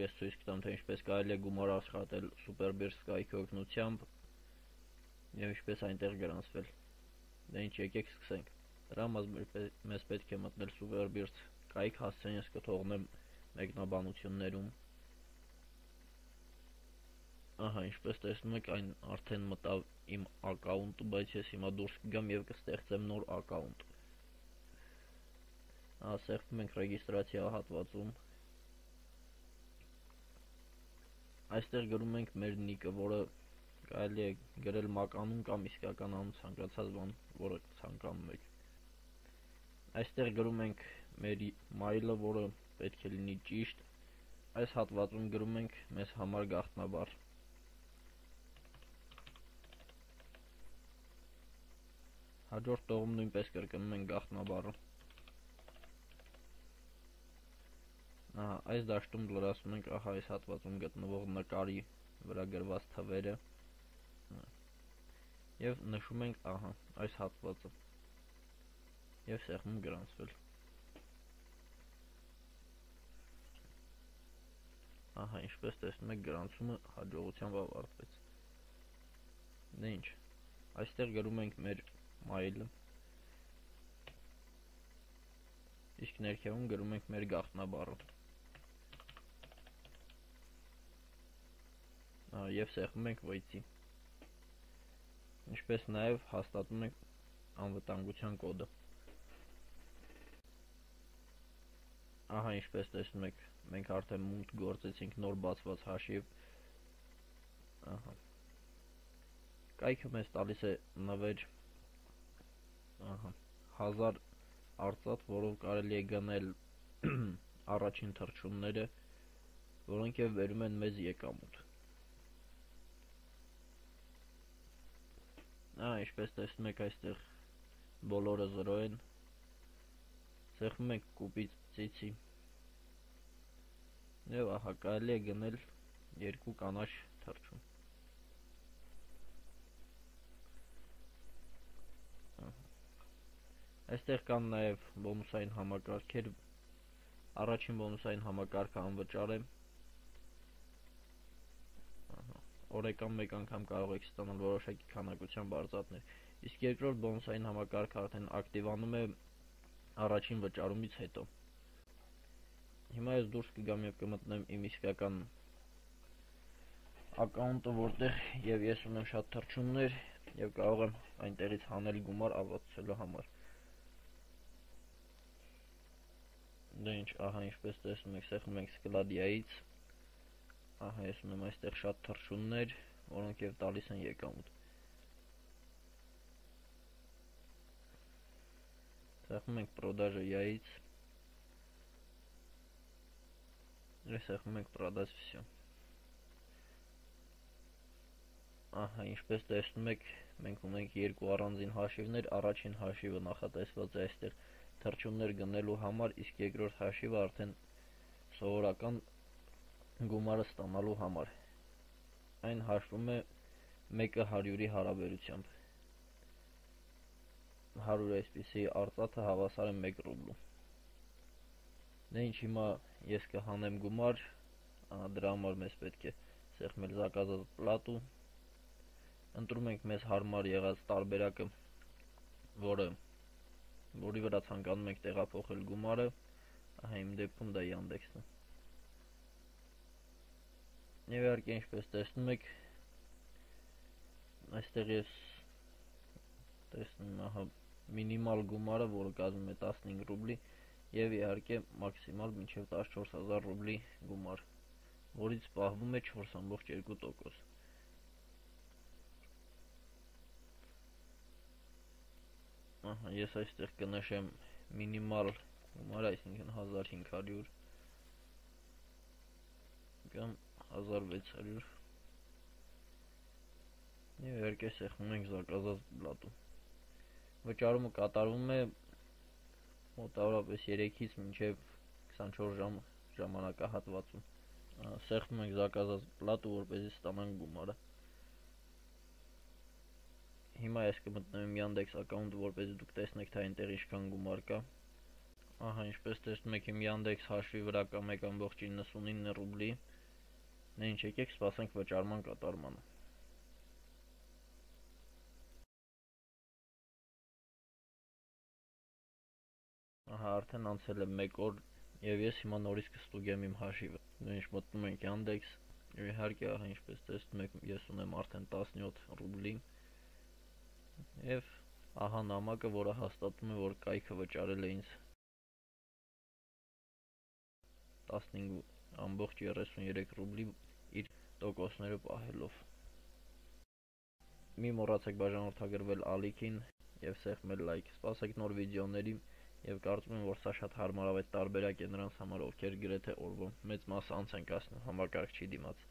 այսօր ես ցույց կտամ թե ինչպես կարելի է գումար աշխատել Superbird Sky-ի օգնությամբ եւ ինչպես այնտեղ գրանցվել։ Դե ինչ եկեք սկսենք։ Դրա համար մեզ պետք է մտնել Superbird Sky-ի հասցեն ես կթողնեմ մեկնաբանություններում։ Ահա, ինչպես տեսնում եք, այն արդեն մտավ իմ ակաունտը, բայց ես հիմա դուրս կգամ եւ կստեղծեմ նոր ակաունտ։ Ահա, սեղմում ենք ռեգիստրացիա հատվածում այստեղ գրում ենք մեր նիկը, որը կարելի է գրել մականուն կամ իսկական անուն ցանկացած բան, որը ցանկանում եք։ Այստեղ գրում ենք մեր մայլը, որը պետք է լինի ճիշտ։ Այս հատվածում գրում ենք մեզ համար գաղտնաբար։ Հաջորդ տողում նույնպես կրկնում ենք գաղտնաբառը։ այս դաշտում լրացնում ենք ահա այս հատվածում գտնվող նկարի վրա գրված թվերը եւ նշում ենք ահա այս հատվածը եւ սեղմում գրանցվել ահա ինչպես տեսնում եք գրանցումը հաջողությամբ ավարտվեց դե ինչ այստեղ գրում ենք մեր մայլը իսկ ներքևում գրում ենք մեր գաղտնաբառը եւ սեղմում ենք վայցի ինչպես նաեւ հաստատում ենք անվտանգության կոդը ահա ինչպես տեսնում եք մենք արդեն մուտք գործեցինք նոր բացված հաշիվ ահա կայքը մեզ տալիս է նվեր ահա 1000 արծաթ, որով կարելի է գնել առաջին թռչունները, որոնք եւ վերում են մեզ եկամուտ։ Ահա ինչպես տեսնում եք այստեղ բոլորը 0 են։ Սեղմում ենք կուպից ցիցի։ Եվ ահա կարելի է գնել երկու կանաչ թռչուն։ Այստեղ կան նաև բոնուսային համակարգեր։ Առաջին բոնուսային համակարգը անվճար է, օրեկան մեկ անգամ կարող եք ստանալ որոշակի քանակությամբ արծաթներ։ Իսկ երկրորդ բոնուսային համակարգը արդեն ակտիվանում է առաջին վճարումից հետո։ Հիմա ես դուրս կգամ եւ կմտնեմ իմ իսկական ակաունտը, որտեղ եւ ես ունեմ շատ թռչուններ եւ կարող եմ այնտեղից հանել գումար ավարտելու համար։ Դե ինչ, ահա ինչպես տեսնում եք, սեղմում ենք Սկլադիայից ահա ես ունեմ այստեղ շատ թռչուններ, որոնք եւ տալիս են եկամուտ։ Սեղմում ենք продажа яиц։ Ես սեղմում ենք продать всё։ Ահա, ինչպես տեսնում եք, մենք ունենք երկու առանձին հաշիվներ, առաջին հաշիվը նախատեսված է այստեղ թռչուններ գնելու համար, իսկ երկրորդ հաշիվը արդեն սովորական գումարը ստանալու համար։ Այն հաշվում է 1-ը 100-ի հարաբերությամբ։ 100 այսպիսի արծաթը հավասար է 1 ռուբլու։ Դե ինչ հիմա ես կհանեմ գումար, դրա համար մեզ պետք է սեղմել զակազած պլատու։ Ընտրում ենք մեզ հարմար եղած տարբերակը, որը որի վրա ցանկանում ենք տեղափոխել գումարը, ահա իմ դեպքում դա Yandex-ն է։ Եվ իհարկե ինչպես տեսնում եք այստեղ ես տեսնում ահա մինիմալ գումարը, որը կազմում է 15 ռուբլի եւ իհարկե մաքսիմալ մինչեւ 14000 ռուբլի գումար, որից պահվում է 4.2%։ Ահա ես այստեղ կնշեմ մինիմալ գումար, այսինքն 1500 կամ 1600 Եվ իհարկե սեղմում ենք զարգազած բլատում։ Վճարումը կատարվում է մոտավորապես 3-ից մինչև 24 ժամ ժամանակահատվածում։ Սեղմում ենք զարգազած բլատը, որպեսզի ստանանք գումարը։ Հիմա ես կմտնեմ Yandex account, որպեսզի դուք տեսնեք թե այնտեղ ինչքան գումար կա։ Ահա, ինչպես տեսնում եք, իմ Yandex հաշվի վրա կա 1.99 ռուբլի։ Դե ինչ, եկեք սպասենք վճարման կատարմանը։ Ահա, արդեն անցել է 1 օր եւ ես հիմա նորից կստուգեմ իմ հաշիվը։ Նույնիսկ մտնում ենք Yandex Եվ իհարկե, ահա ինչպես տեսնում եք, ես ունեմ արդեն 17 ռուբլի։ Եվ ահա նամակը, որը հաստատում է, որ կայքը վճարել է ինձ 15.33 ռուբլի իր տոկոսները պահելով։ Մի մոռացեք բաժանորդագրվել ալիքին եւ սեղմել լայք։ Սպասեք նոր վիդեոների եւ կարծում եմ, որ սա շատ հարմարավետ տարբերակ է նրանց համար, ովքեր գրեթե օրվա մեծ մասը անց են կասնում համակարգչի դիմաց։